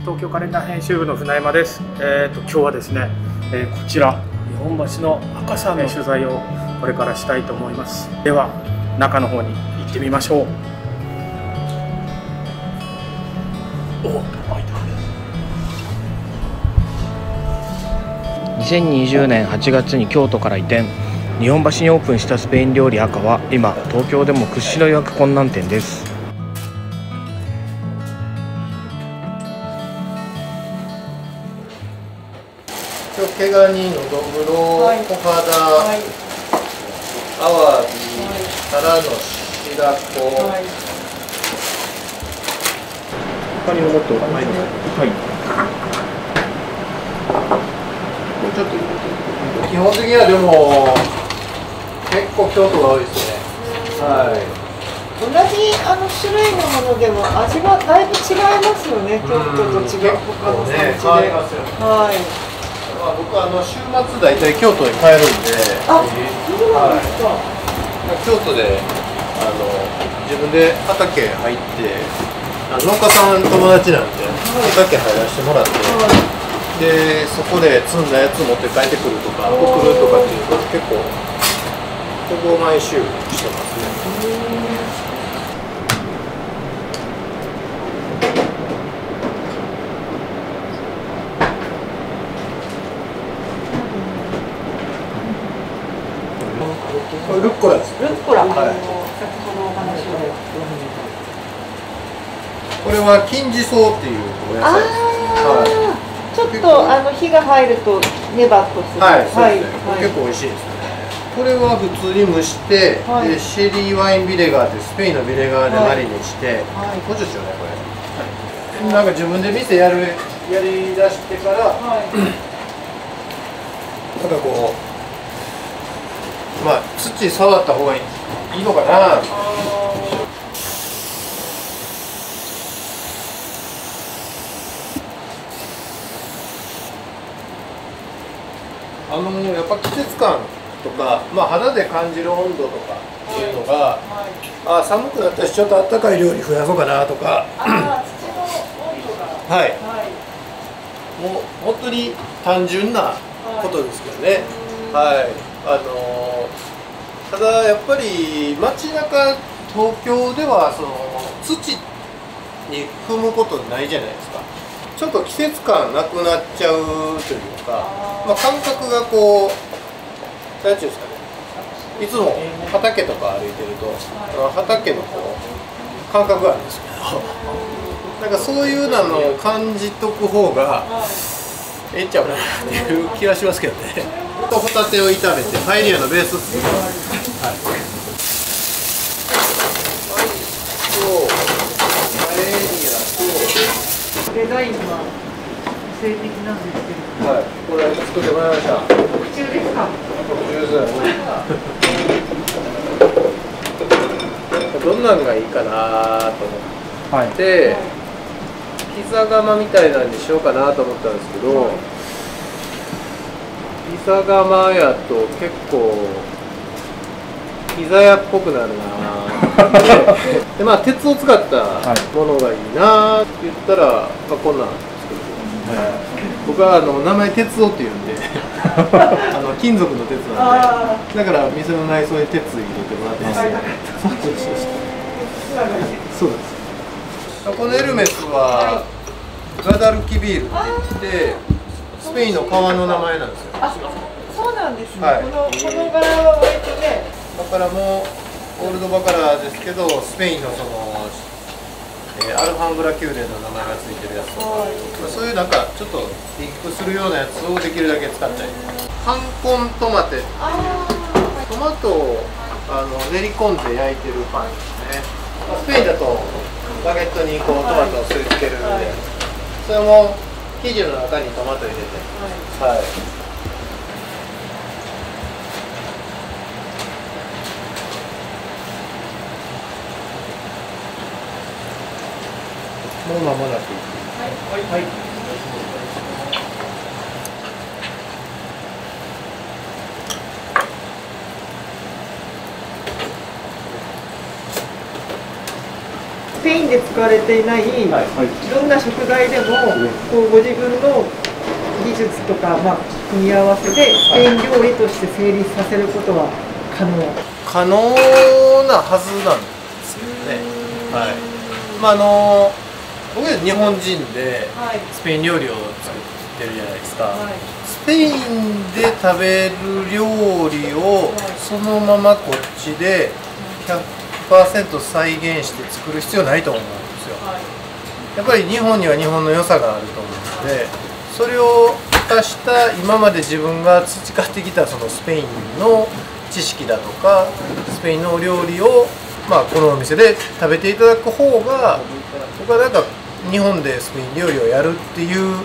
東京カレンダー編集部の船山です。えっ、と今日はですね、えーこちら日本橋の赤さんの取材をこれからしたいと思います。では中の方に行ってみましょう。お、開いた。2020年8月に京都から移転日本橋にオープンしたスペイン料理赤は今東京でも屈指の予約困難店です今日毛ガニのどぐろ、はい。小肌、はい、アワビ、はいタラの白子、はい、他にももっとないですか。はい。もうちょっと基本的にはでも結構京都が多いですね。はい。同じあの種類のものでも味がだいぶ違いますよね。京都と違う。他の産ね地で。変わりますよね。はい。まあ、僕はあの週末大体京都に帰るんで。あ、そうなんですか。京都であの自分で畑入ってあ農家さん友達なんで畑入らせてもらって、でそこで積んだやつ持って帰ってくるとか送るとかっていうのが結構ほぼ毎週してますねこれルッコラですはい。先ほどお話を。これは金地草ってい。うお野菜ですあ、ちょっとあの火が入るとネバっとする。はい、そうですね、結構美味しい。ですねこれは普通に蒸して、はい。でシェリーワインビネガーってスペインのビネガーでマリネして、はい。補助ですよねこれ、はい。なんか自分で店やるやりだしてからはい。なんかこうまあ土触った方がい。い。んですいいのかなあのやっぱ季節感とか、まあ、肌で感じる温度とかっていうのが、はい。あ寒くなったしちょっと暖かい料理増やそうかなとか。はいはい。もう本当に単純なことですけどねはい、あのーただやっぱり街中東京ではその土に踏むことないじゃないですか。ちょっと季節感なくなっちゃうというか、まあ、感覚がこう何ていうんですかね。いつも畑とか歩いてると、あの畑のこう感覚があるんですけど。なんかそういうのを感じとく方がええんちゃうかなっていう気はしますけどね。ホタテを炒めてパエリアのベースですね。はい。とパエリデザインは個性的なんですけど。はいこれ作ってもらいました。特注ですか？どんなんがいいかなと思っはい。て、ピザ窯みたいなんにしようかなと思ったんですけど、ピザ窯やと結構ピザ屋っぽくなるなでまあ鉄を使ったものがいいなって言ったら、まあ、こんなん作る。僕はあの名前鉄夫って言うんで あの金属の鉄なんあでだから店の内装に鉄入れてもらってます。はいそうです。このエルメスはガダルキビールって言ってスペインの川の名前なんですよ。あ、そうなんですね。はい。このこの柄は割とね。バカラもオールドバカラですけどスペインのその、えーアルハンブラ宮殿の名前がついてるやつとか、はい。まあそういうなんかちょっとリンクするようなやつをできるだけ使ったり。ハンコントマテ。あトマトをあの練り込んで焼いてるパンですね、まあスペインだとバゲットにこうトマトを吸い付けるんで、はい。それも生地の中にトマト入れて。あ。はい。はいもう間もなくはい、はいスペペインで使われていない、い、ろんな食材でも、こうご自分の技術とか、まあ、組み合わせでスペイン料理として成立させることは可能。可能なはずなんですけどね、はい。まああの僕は日本人でスペイン料理を作ってるじゃないですか、はい、スペインで食べる料理をそのままこっちで100%再現して作る必要ないと思うんですよ、はい、やっぱり日本には日本の良さがあると思うのでそれを生かした今まで自分が培ってきたそのスペインの知識だとかスペインの料理を、まあ、このお店で食べていただく方が僕はなんか日本でスペイン料理をやるっていう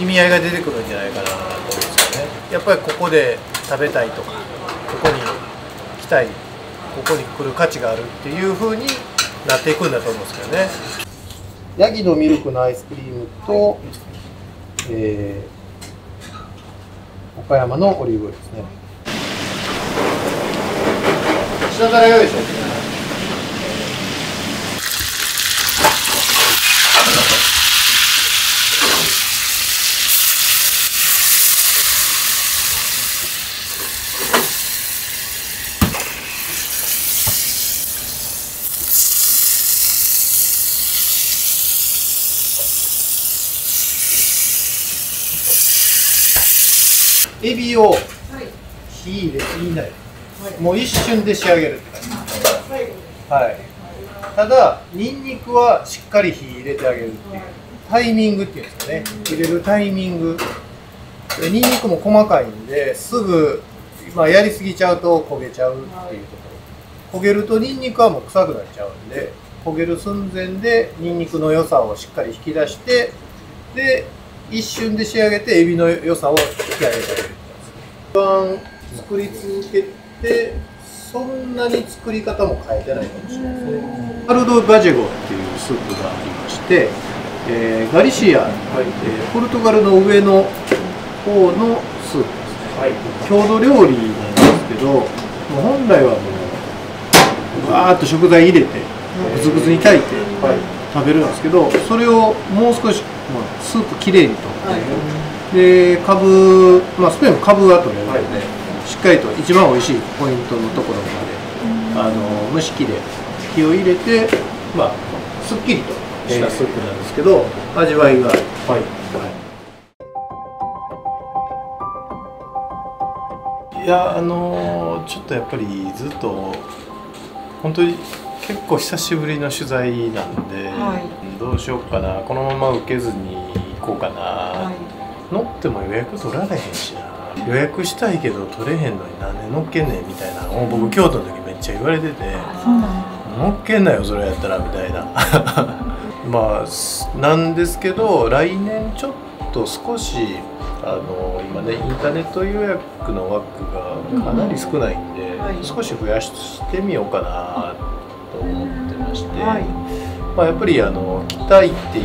意味合いが出てくるんじゃないかなと思うんですよね。やっぱりここで食べたいとかここに来たいここに来る価値があるっていう風になっていくんだと思うんですけどね。ヤギのミルクのアイスクリームと、えー、岡山のオリーブオイルですね。下からよいしょエビを火入れていない、もう一瞬で仕上げるって感じ。はい。ただにんにくはしっかり火入れてあげるっていう。タイミングっていうんですかね。入れるタイミング。でにんにくも細かいんですぐ、まあ、やりすぎちゃうと焦げちゃうっていうところ。焦げるとにんにくはもう臭くなっちゃうんで焦げる寸前でにんにくの良さをしっかり引き出してで一瞬で仕上げてエビの良さを引き上げてあげる。一番作り続けでそんなに作り方も変えてないかもしれないですね。カルド・ガジェゴっていうスープがありまして、えー、ガリシア、はい。えー、ポルトガルの上の方のスープですね、はい、郷土料理なんですけどもう本来はもうバーッと食材入れてグツグツに炊いて食べるんですけどそれをもう少し、まあ、スープきれいにとって、はい、でかぶ、まあ、スペインもかぶが取れるので、はい。しっかりと一番美味しいポイントのところまで、あの蒸し器で火を入れて、まあ、すっきりとしたスープなんですけど、味わいが、はい。はい、いやあのちょっとやっぱりずっと本当に結構久しぶりの取材なんで、はい、どうしようかな。このまま受けずに行こうかな、はい、乗っても予約取られへんしな。予約したいけど取れへんのに何で乗っけんねんみたいなのを僕京都の時めっちゃ言われてて。乗っけんなよそれやったらみたいな。まあなんですけど来年ちょっと少しあの今ねインターネット予約の枠がかなり少ないんで、うん。少し増やしてみようかなと思ってまして、はい、まあ、やっぱりあの来たいっていう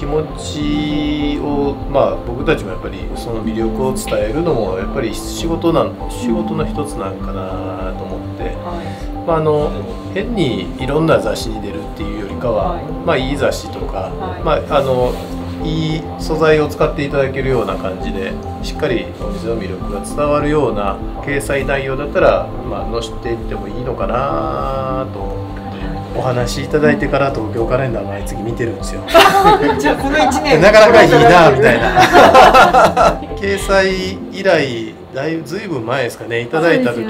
気持ちを、まあ、僕たちもやっぱりその魅力を伝えるのもやっぱり仕事なん仕事の一つなんかなと思って、はい、まあ、あの変にいろんな雑誌に出るっていうよりかは、はい、まあ、いい雑誌とか、はい、まあ、あのいい素材を使っていただけるような感じでしっかりお店の魅力が伝わるような掲載内容だったら、まあ、載せていってもいいのかなとお話しいただいてから東京カレンダー毎月見てるんですよ。じゃあこの1年。なかなかいいなみたいな。掲載以来だいぶずいぶん前ですかね。いただいた時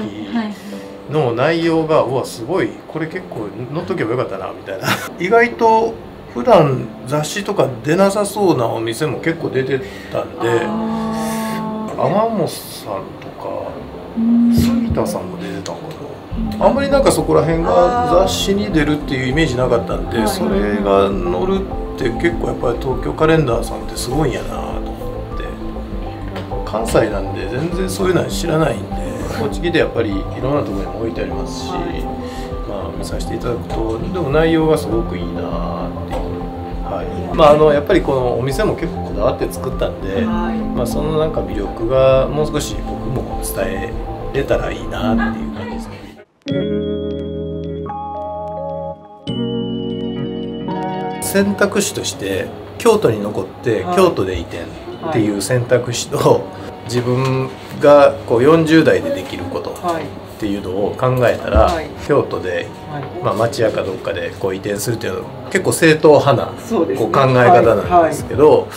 の内容がうわすごい。これ結構乗っとけばよかったなみたいな。意外と普段雑誌とか出なさそうなお店も結構出てたんで天本さんとか杉田さんも出てたんかなあんまりなんかそこら辺が雑誌に出るっていうイメージなかったんでそれが載るって結構やっぱり東京カレンダーさんってすごいんやなと思って。関西なんで全然そういうのは知らないんで栃木でやっぱりいろんなところにも置いてありますし、まあ、見させていただくとでも内容がすごくいいなっていう。はい。まあ、あのやっぱりこのお店も結構こだわって作ったんで、まあ、そのなんか魅力がもう少し僕も伝えれたらいいなっていう選択肢として京都に残ってはい。京都で移転っていう選択肢と自分がこう40代でできることはい。っていうのを考えたら、はい。京都で、はい。まあ、町屋かどっかでこう移転するっていうのは結構正統派なこう考え方なんですけど、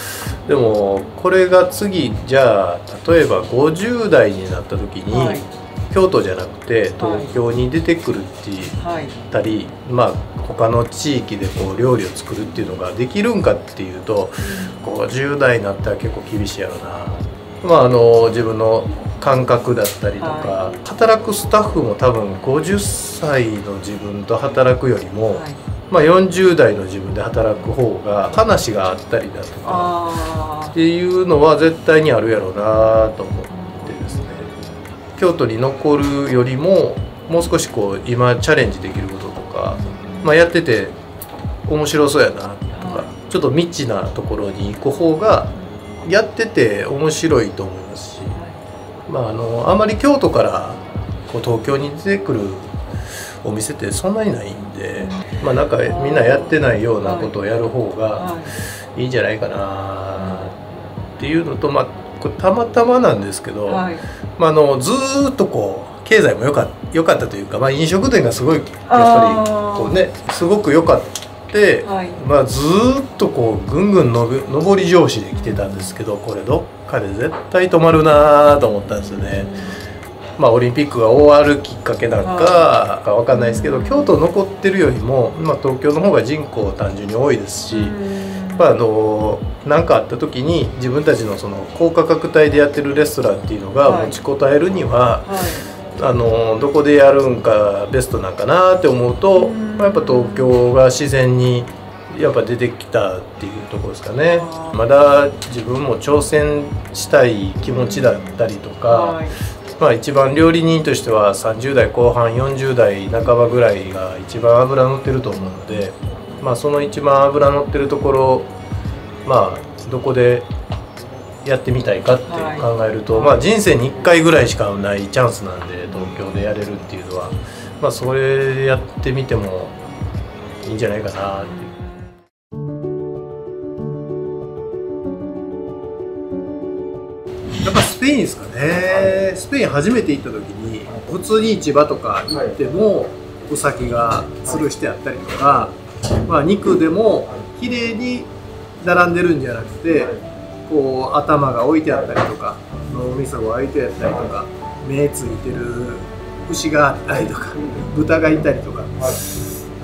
でもこれが次じゃあ例えば50代になった時に、はい京都じゃなくて東京に出てくるって言はいったり、まあ他の地域でこう料理を作るっていうのができるんかっていうと50代になったら結構厳しいやろな。まああの自分の感覚だったりとか、は働くスタッフも多分50歳の自分と働くよりも、はい。まあ、40代の自分で働く方が話があったりだとかあっていうのは絶対にあるやろうなと思って京都に残るよりももう少しこう今チャレンジできることとか、まあ、やってて面白そうやなとかはちょっと未知なところに行く方がやってて面白いと思いますし、まあ、あのあまり京都からこう東京に出てくるお店ってそんなにないんで、まあ、なんかみんなやってないようなことをやる方がはい。いいんじゃないかなっていうのと、まあ、これたまたまなんですけど、はいまあ、あのずーっとこう経済も良か良かったというか、まあ、飲食店がすごいやっぱりこうねすごく良かって。はいまあ、ずーっとこうぐんぐんのび上り調子で来てたんですけどこれどっかで絶対止まるなと思ったんですよね。まあ、オリンピックが終わるきっかけなんかか分かんないですけど京都残ってるよりも、まあ、東京の方が人口単純に多いですし、まあ、あの何かあった時に自分たちのその高価格帯でやってるレストランっていうのがはい。持ちこたえるには、はい。あのどこでやるんかベストなんかなって思うと、うん。まあ、やっぱ東京が自然にやっぱ出てきたっていうところですかね。まだ自分も挑戦したい気持ちだったりとか、はい。まあ一番料理人としては30代後半40代半ばぐらいが一番脂乗ってると思うので、まあ、その一番脂乗ってるところまあどこでやってみたいかってはい。考えると、まあ人生に1回ぐらいしかないチャンスなんで東京でやれるっていうのは、まあ、それやってみてもいいんじゃないかなっていう。やっぱスペインですかね。スペイン初めて行った時に普通に市場とか行ってもお酒が吊るしてあったりとか、まあ、肉でも綺麗に並んでるんじゃなくてこう頭が置いてあったりとか脳みそが置いてあったりとか目ついてる牛があったりとか豚がいたりとか。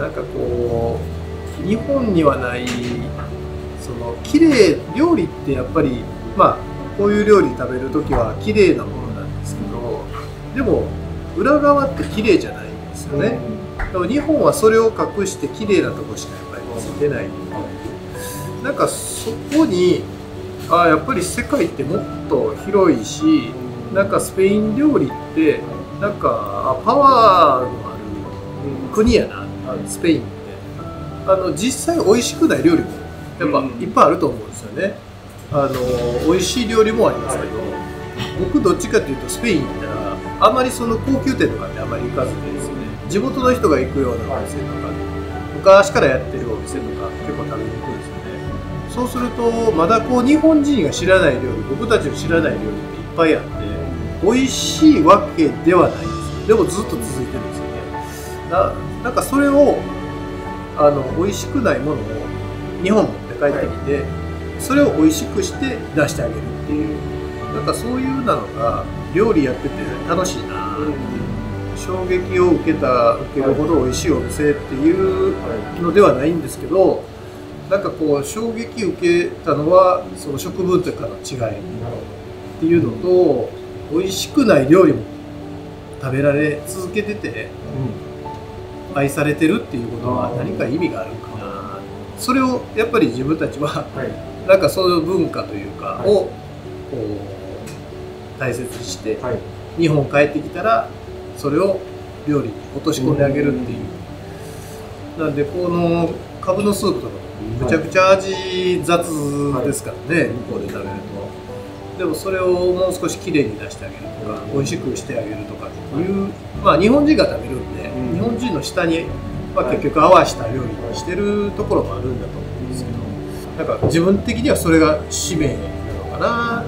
なんかこう日本にはないその綺麗料理ってやっぱりまあこういう料理食べる時は綺麗なものなんですけどでも裏側って綺麗じゃないんですよね、でも日本はそれを隠して綺麗なとこしかやっぱりついてない。なんかそこにあやっぱり世界ってもっと広いしなんかスペイン料理ってなんかあパワーのある国やな。スペインって。あの実際美味しくない料理もやっぱいっぱいあると思うんですよね。あの美味しい料理もありますけど僕どっちかっていうとスペイン行ったらあまりその高級店とかってあまり行かずにで地元の人が行くようなお店とか昔からやってるお店とか結構食べに行くんですよね。そうするとまだこう日本人が知らない料理僕たちの知らない料理っていっぱいあって美味しいわけではないんです。でもずっと続いてるんですよねななんかそれをあの美味しくないものを日本持って帰ってきてそれを美味しくして出してあげるっていうなんかそういうなのが料理やってて楽しいなっていう。衝撃を受けた受けるほど美味しいお店っていうのではないんですけどなんかこう衝撃受けたのはその食文化の違いっていうのと美味しくない料理も食べられ続けてて愛されてるっていうことは何か意味があるかな。それをやっぱり自分たちはなんかそういう文化というかをこう大切にして日本帰ってきたらそれを料理に落とし込んであげるっていう。なんでこのカブのスープとかむちゃくちゃ味雑ですからね。向こうで食べると。でもそれをもう少しきれいに出してあげるとか美味しくしてあげるとかっていうまあ日本人が食べるんで日本人の舌にまあ結局合わせた料理にしてるところもあるんだと思うん。なんか自分的にはそれが使命なのかな